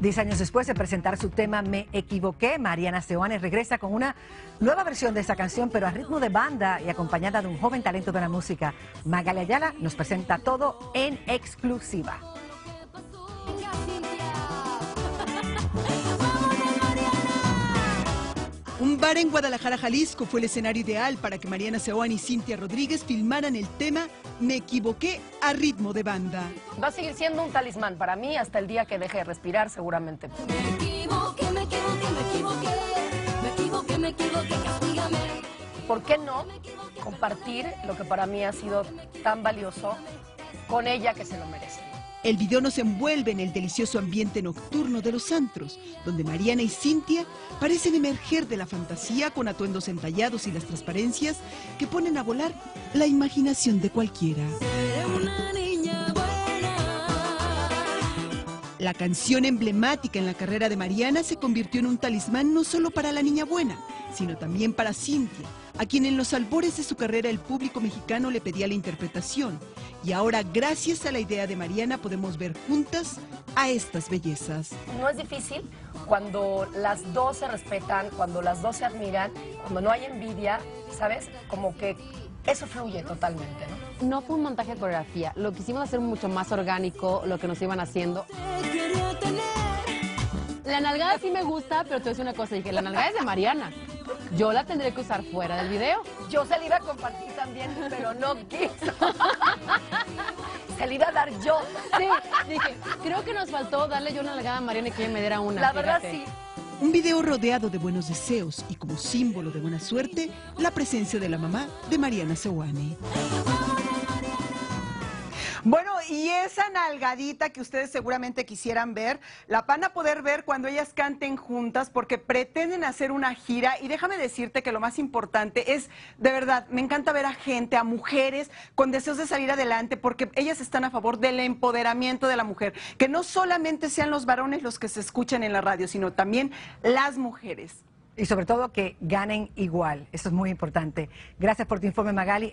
Diez años después de presentar su tema Me Equivoqué, Mariana Seoane regresa con una nueva versión de esa canción, pero a ritmo de banda y acompañada de un joven talento de la música. Magalia Ayala nos presenta todo en exclusiva. Un bar en Guadalajara, Jalisco fue el escenario ideal para que Mariana Seoane y Cintia Rodríguez filmaran el tema Me equivoqué a ritmo de banda. Va a seguir siendo un talismán para mí hasta el día que deje de respirar seguramente. Me equivoqué, me equivoqué, me equivoqué, me equivoqué, me equivoqué, castígame. ¿Por qué no compartir lo que para mí ha sido tan valioso con ella que se lo merece? El video nos envuelve en el delicioso ambiente nocturno de los antros, donde Mariana y Cintia parecen emerger de la fantasía con atuendos entallados y las transparencias que ponen a volar la imaginación de cualquiera. La canción emblemática en la carrera de Mariana se convirtió en un talismán no solo para la niña buena, sino también para Cintia, a quien en los albores de su carrera el público mexicano le pedía la interpretación. Y ahora, gracias a la idea de Mariana, podemos ver juntas a estas bellezas. No es difícil cuando las dos se respetan, cuando las dos se admiran, cuando no hay envidia, ¿sabes? Como que eso fluye totalmente, ¿no? No fue un montaje de coreografía, lo quisimos hacer mucho más orgánico, lo que nos iban haciendo. La nalgada sí me gusta, pero te voy a decir una cosa, dije, la nalgada es de Mariana. Yo la tendré que usar fuera del video. Yo se la iba a compartir también, pero no quiso. se la iba a dar yo. Sí, dije, creo que nos faltó darle yo una nalgada a Mariana y que ella me diera una. La verdad fíjate. sí. Un video rodeado de buenos deseos y como símbolo de buena suerte, la presencia de la mamá de Mariana Seoane. Bueno, y esa nalgadita que ustedes seguramente quisieran ver, la van a poder ver cuando ellas canten juntas porque pretenden hacer una gira y déjame decirte que lo más importante es, de verdad, me encanta ver a gente, a mujeres con deseos de salir adelante porque ellas están a favor del empoderamiento de la mujer, que no solamente sean los varones los que se escuchan en la radio, sino también las mujeres. Y sobre todo que ganen igual. Eso es muy importante. Gracias por tu informe, Magali.